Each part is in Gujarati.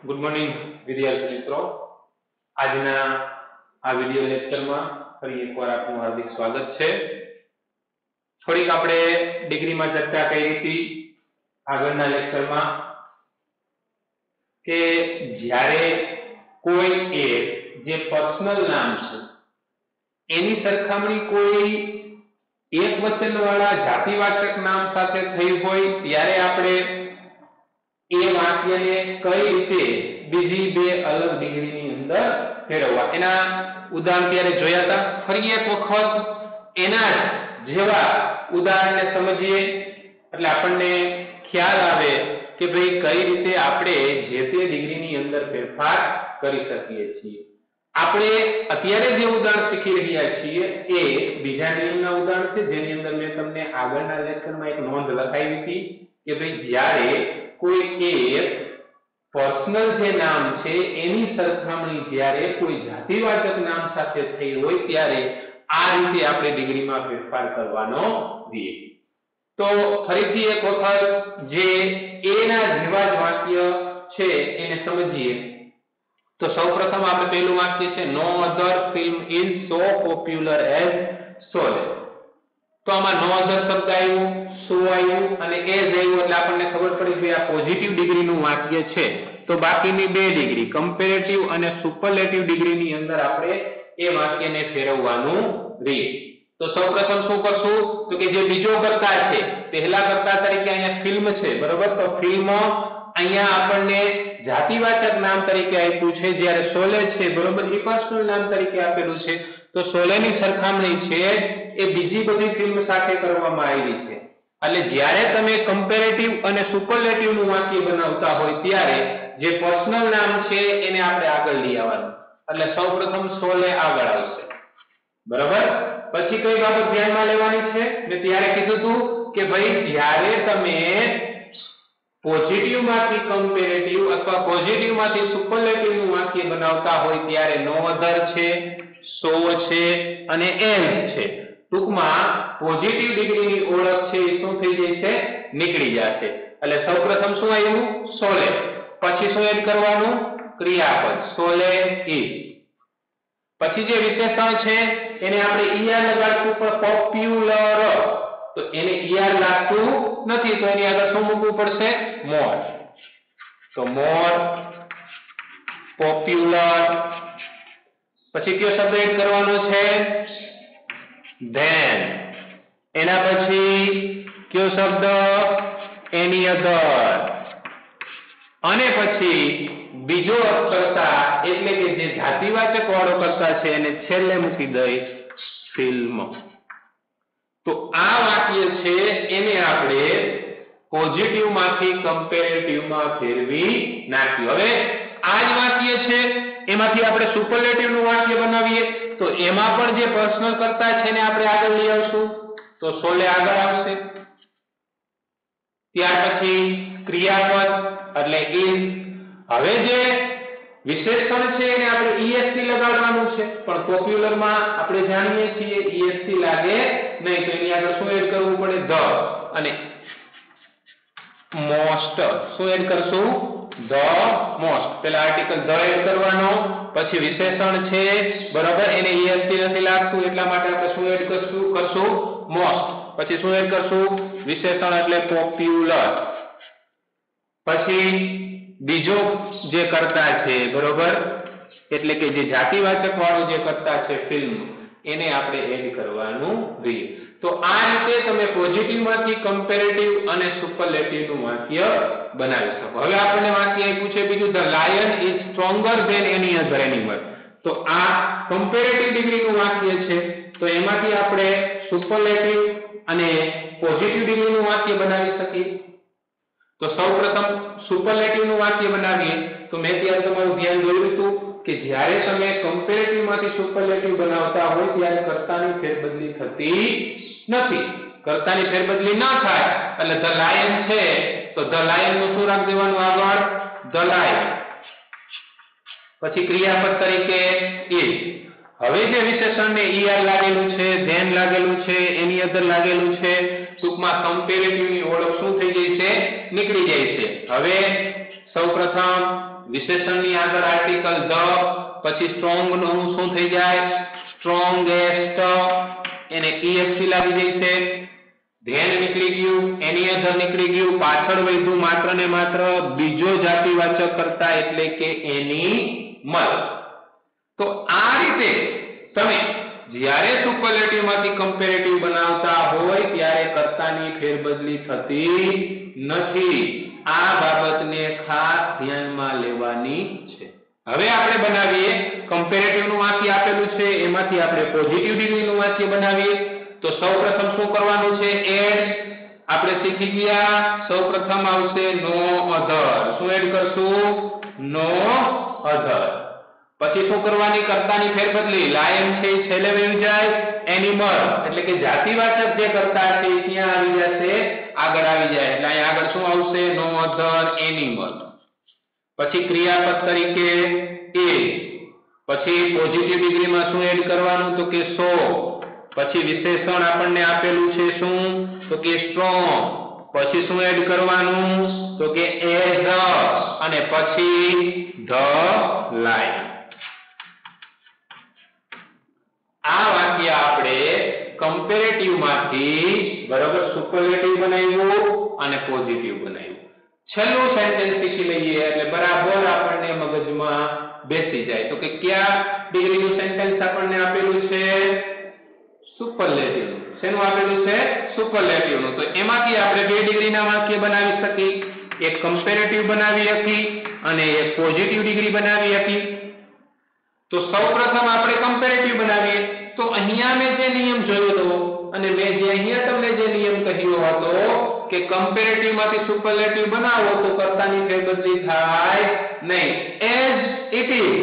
ગુડ મોર્નિંગ વિદ્યાર્થી મિત્રો. આજના આ વિડિયો લેક્ચરમાં ફરી એકવાર આપનું હાર્દિક સ્વાગત છે. થોડીક આપણે ડિગ્રીમાં ચર્ચા કરી હતી આગળના લેક્ચરમાં કે જ્યારે કોઈ એ જે પર્સનલ નામ છે, એની સરખામણી કોઈ એક વચનવાળા જાતિવાચક નામ સાથે થઈ હોય, ત્યારે આપણે એ વાક્યને કઈ રીતે બીજી બે અલગ ડિગ્રીની અંદર ફેરવવા? એના ઉદાહરણ ત્યારે જોયા હતા. ફરી એક વખત એના જેવા ઉદાહરણને સમજીએ. એટલે આપણને ખ્યાલ આવે કે ભાઈ કઈ રીતે આપણે જે તે ડિગ્રીની અંદર ફેરફાર કરી શકીએ છીએ. આપણે અત્યારે જે ઉદાહરણ શીખી રહ્યા છીએ એ બીજા નિયમના ઉદાહરણ છે. જેની અંદર મેં તમને આગળના લેક્ચરમાં એક નોંધ લખાવી હતી. કે ભાઈ જ્યારે કોઈ એક પર્સનલ જે નામ છે, એની સરખામણી જ્યારે કોઈ જાતિવાચક નામ સાથે થઈ હોય ત્યારે આ રીતે આપણે ડિગ્રીમાં ફેરફાર કરવાનો રહીએ. તો ફરીથી એક વખત જે એના જેવા જ વાક્ય છે એને સમજીએ. તો સૌપ્રથમ આપણે પહેલું વાક્ય છે no other film is so popular as Sholay તો આમાં નો અધર શબ્દ આવ્યો સો આવ્યું અને એઝ આવ્યું એટલે આપણને ખબર પડી કે આ પોઝિટિવ ડિગ્રીનું વાક્ય છે. તો બાકીની બે ડિગ્રી કમ્પેરેટિવ અને સુપરલેટિવ ડિગ્રીની અંદર આપણે એ વાક્યને ફેરવવાનું રહીએ તો સૌપ્રથમ શું કરશું? તો કે જે બીજો કર્તા છે, પહેલા કર્તા તરીકે અહીંયા ફિલ્મ છે, બરોબર? તો ફિલ્મ અહીંયા આપણને જાતિવાચક નામ તરીકે આપ્યું છે, જ્યારે સોલે છે, બરોબર? એ નામ તરીકે આપેલું છે. તો સોલેની સરખામણી છે એ બીજી બધી ફિલ્મ સાથે કરવામાં આવી છે. એટલે જ્યારે તમે કમ્પેરેટિવ અને સુપરલેટિવનું વાક્ય બનાવતા હોય ત્યારે જે પર્સનલ નામ છે એને આપણે આગળ લઈ આવવાનું. એટલે સૌપ્રથમ સોલે આગળ આવશે. બરાબર? પછી કઈ બાબત ધ્યાનમાં લેવાની છે? મેં ત્યારે કીધું હતું કે ભાઈ, જ્યારે તમે પોઝિટિવમાંથી કમ્પેરેટિવ અથવા પોઝિટિવમાંથી સુપરલેટિવનું વાક્ય બનાવતા હોય ત્યારે નો અધર છે. સો છે અને એઝ છે. ટૂંકમાં પોઝિટિવ ડિગ્રીની ઓળખ છે એ શું થઈ જાય છે? નીકળી જશે. એટલે સૌપ્રથમ શું આવ્યું? સોલે. પછી શું એડ કરવાનું? ક્રિયાપદ. સોલે ઇઝ પછી જે વિશેષણ છે, એને આપણે ઈઆર લગાડતું પણ પોપ્યુલર તો એને ઈઆર લાગતું નથી, તો એની આગળ શું મૂકવું પડશે? મોર. તો મોર પોપ્યુલર પછી કયો શબ્દ એડ કરવાનો છે? ધેન એના પછી કયો શબ્દ? એની અધર અને પછી બીજો કર્તા એટલે કે જે જાતિવાચક વાળો કર્તા છે એને છેલ્લે મૂકી દઈ ફિલ્મ. તો આ વાક્ય છે એને આપણે પોઝિટિવમાંથી કમ્પેરેટિવમાં ફેરવી નાખ્યું. હવે આ જ વાક્ય છે એમાંથી આપણે સુપરલેટિવ વાક્ય બનાવીએ, તો એમાં પણ જે પર્સનલ કરતા છે ને આપણે આગળ લઈ આવશું. તો સોલે આગળ આવશે. ત્યાર પછી ક્રિયાપદ, એટલે ઇઝ હવે જે વિશેષણ છે એને આપણે ઈએસટી લગાડવાનું છે. પણ પોપ્યુલરમાં આપણે જાણીએ છીએ ઈએસટી લાગે નહીં, તો એની આગળ શું એડ કરવું પડે? ધ. અને મોસ્ટ શું એડ કરશું? The most. પેલા આર્ટિકલ ધ એડ કરવાનો પછી વિશેષણ છે, બરાબર? એને ઈએસટી નથી લાગતું, એટલા માટે આપણે શું એડ કરશું કરશું? મોસ્ટ. પછી શું એડ કરશું? વિશેષણ એટલે પોપ્યુલર પછી બીજો જે કરતા છે, બરોબર? એટલે કે જે જાતિવાચક વાળો જે કરતા છે ફિલ્મ એને આપણે એડ કરવાનું જોઈએ તો આ રીતે તમે પોઝિટિવમાંથી કમ્પેરેટિવ અને સુપરલેટિવનું વાક્ય બનાવી શકો. હવે આપણને વાક્ય આપ્યું છે બીજું the lion is stronger than any other animal તો આ કમ્પેરેટિવ ડિગ્રી નું વાક્ય છે. તો એમાંથી આપણે સુપરલેટિવ અને પોઝિટિવ ડિગ્રી નું વાક્ય બનાવી શકીએ. તો સૌપ્રથમ સુપરલેટિવનું વાક્ય બનાવીએ. તો મેં ત્યારે તમારું ધ્યાન દોર્યું. કે જ્યારે તમે કમ્પેરેટિવમાંથી સુપરલેટિવ બનાવતા હોય ત્યારે કર્તાની ફેરબદલી થતી નથી. કર્તાની ફેરબદલી ન થાય, એટલે ધ લાયન છે, તો ધ લાયનનું શું રાખ દેવાનું આગળ? The lion. પછી ક્રિયાપદ તરીકે ઇઝ હવે જે વિશેષણને ઈઆર લાગેલું છે, ધેન લાગેલું છે, એની અંદર લાગેલું છે, ટૂંકમાં કમ્પેરેટિવની ઓળખ શું થઈ જાય છે? નીકળી જાય છે. હવે સૌપ્રથમ વિશેષણની આગળ આર્ટિકલ ધ પછી સ્ટ્રોંગનું શું થઈ જાય? સ્ટ્રોંગેસ્ટ એને ઈએસટી લાગી છે. ધ્યાન નીકળી ગયું, એની અધર નીકળી ગયું, પાછળ વૈધું માત્ર ને માત્ર બીજો જાતિવાચક કરતા એટલે કે એની મત. તો આ રીતે તમે જ્યારે સુપરલેટિવમાંથી કમ્પેરેટિવ બનાવતા હોય, ત્યારે કર્તાની ફેરબદલી થતી નથી. આ બાબતને ખાસ ધ્યાનમાં લેવાની છે. હવે આપણે બનાવીએ કમ્પેરેટિવનું વાક્ય આપેલું છે, એમાંથી આપણે પોઝિટિવ ડિગ્રી નું વાક્ય બનાવીએ. તો સૌપ્રથમ શું કરવાનું છે? એડ આપણે શીખી ગયા, સૌપ્રથમ આવશે નો અધર શું એડ કરશું? નો અધર પછી શું કરવાની? કરતાની ફેરબદલી. લાયન છે, છેલ્લે વહી જાય. એનિમલ એટલે કે જાતિવાચક જે કરતા છે ત્યાં આવી જશે? આગળ આવી જાય. એટલે અહીં આગળ શું આવશે? નો અધર એનિમલ પછી ક્રિયાપદ તરીકે એ. પછી પોઝિટિવ ડિગ્રીમાં શું એડ કરવાનું? તો કે સો. પછી વિશેષણ આપણને આપેલું છે શું? તો કે સ્ટ્રોંગ પછી શું એડ કરવાનું? તો કે એ ધ અને પછી ધ લાઈન આ વાક્ય આપણે કમ્પેરેટિવમાંથી બરાબર? સુપરલેટિવ બનાવ્યું અને પોઝિટિવ બનાવ્યું. છેલ્લું સેન્ટેન્સ શીખી લઈએ એટલે બરાબર આપણને મગજમાં બેસી જાય. તો કે કયા ડિગ્રીનું સેન્ટેન્સ આપણને આપેલું છે? સુપરલેટિવ શેનું આપેલું છે? સુપરલેટિવનું તો એમાંથી આપણે બે ડિગ્રીના વાક્ય બનાવી શકીએ. એક કમ્પેરેટિવ બનાવી હતી અને એક પોઝિટિવ ડિગ્રી બનાવી હતી. તો સૌપ્રથમ આપણે કમ્પેરેટિવ બનાવીએ. તો અહીંયા મેં જે નિયમ જોયો હતો અને મેં જે અહીંયા તમને જે નિયમ કહ્યો હતો કે કમ્પેરેટિવમાંથી સુપરલેટિવ બનાવો તો કર્તાની ફેરબદલી થાય નહીં. એઝ ઇટ ઇઝ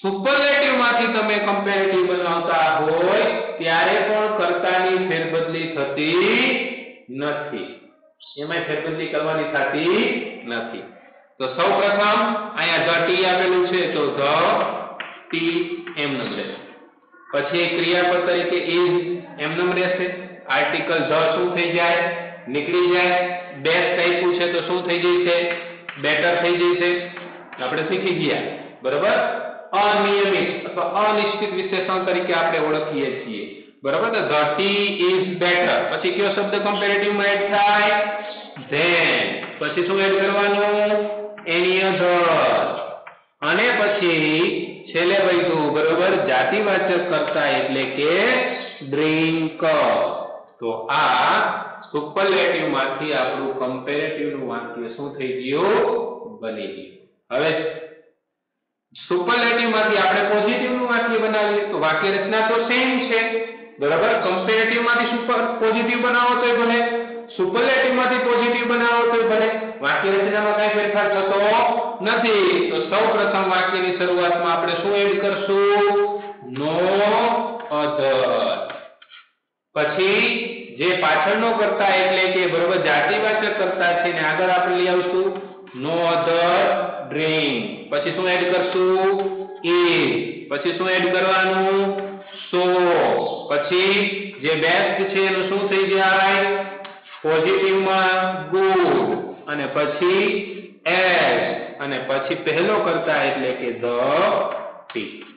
સુપરલેટિવમાંથી તમે કમ્પેરેટિવ બનાવતા હોય ત્યારે પણ કર્તાની ફેરબદલી થતી નથી. એમાં ફેરબદલી કરવાની થતી નથી. તો સૌપ્રથમ અહીંયા ધ ટી આપેલું છે તો ધ ટી એમનું છે પછી ક્રિયાપદ તરીકે is એમનેમ રહેશે. આર્ટિકલ ધ શું થઈ જાય, નીકળી જાય બેસ્ટ આપ્યું છે તો શું થઈ જાય છે બેટર થઈ જાય છે આપણે શીખી ગયા. બરાબર? અનિયમિત અથવા અનિશ્ચિત વિશેષણ તરીકે આપણે ઓળખીએ છીએ. બરાબર? તો the tea is better. પછી કયો શબ્દ કમ્પેરેટિવમાં એડ થાય? Then. પછી શું એડ કરવાનું? Any other. અને પછી છેલ્લે વૈધું બરોબર? જાતિવાચક કરતા એટલે કે ડ્રિંક તો આ સુપરલેટિવમાંથી આપણું કમ્પેરેટિવનું વાક્ય શું થઈ ગયું? બની ગયું. હવે સુપરલેટિવમાંથી આપણે પોઝિટિવનું વાક્ય બનાવીએ તો વાક્ય રચના તો સેમ છે. બરાબર? કમ્પેરેટિવમાંથી સુપર પોઝિટિવ બનાવો તોય ભલે સુપરલેટિવમાંથી પોઝિટિવ બનાવો તોય ભલે વાક્ય રચનામાં કઈ ફેરફાર થતો નથી. તો સૌપ્રથમ વાક્યની શરૂઆતમાં આપણે શું એડ કરશું? નો પછી જે પાછળનો કરતા એટલે કે બરોબર જાતિવાચક કરતા છે ને આગળ આપણે લઈ આવશું. નો અધર ડ્રિંક પછી શું એડ કરશું? એ પછી શું એડ કરવાનું? સો પછી જે બેસ્ટ છે એનું શું થઈ જાય? પોઝિટિવમાં ગુડ અને પછી એસ અને પછી પહેલો કરતા એટલે કે ધ tea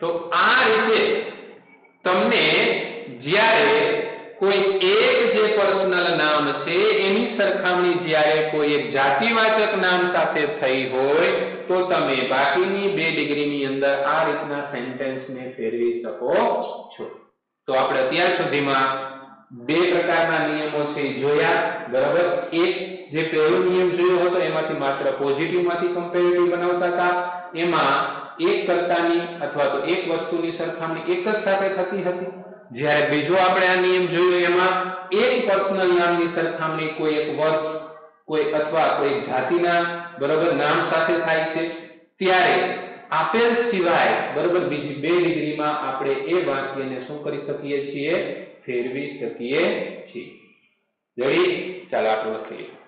તો આ રીતે તમને જ્યારે કોઈ એક જે પર્સનલ નામ છે, એની સરખામણી જ્યારે કોઈ એક જાતિવાચક નામ સાથે થઈ હોય, તો તમે બાકીની બે ડિગ્રીની અંદર આ રીતના સેન્ટેન્સને ફેરવી શકો છો. તો આપણે અત્યાર સુધીમાં બે પ્રકારના નિયમો છે જોયા, બરાબર? એક જે પહેલો નિયમ જોયો હતો, એમાંથી માત્ર પોઝિટિવમાંથી કમ્પેરેટિવ બનાવતા હતા. એમાં એક કરતાની અથવા તો એક વસ્તુની સરખામણી એક જ સાથે થતી હતી. જ્યારે બીજો આપણે આ નિયમ જોયો, એમાં એક પર્સનલ નામની સરખામણી કોઈ એક વર્ષ કોઈ અથવા કોઈ જાતિના, બરોબર, નામ સાથે થાય છે. ત્યારે આપેલ સિવાય, બરોબર, બીજી બે ડિગ્રીમાં આપણે એ વાક્યને શું કરી શકીએ છીએ? ફેરવી શકીએ છીએ. જઈ ચાલો લખીએ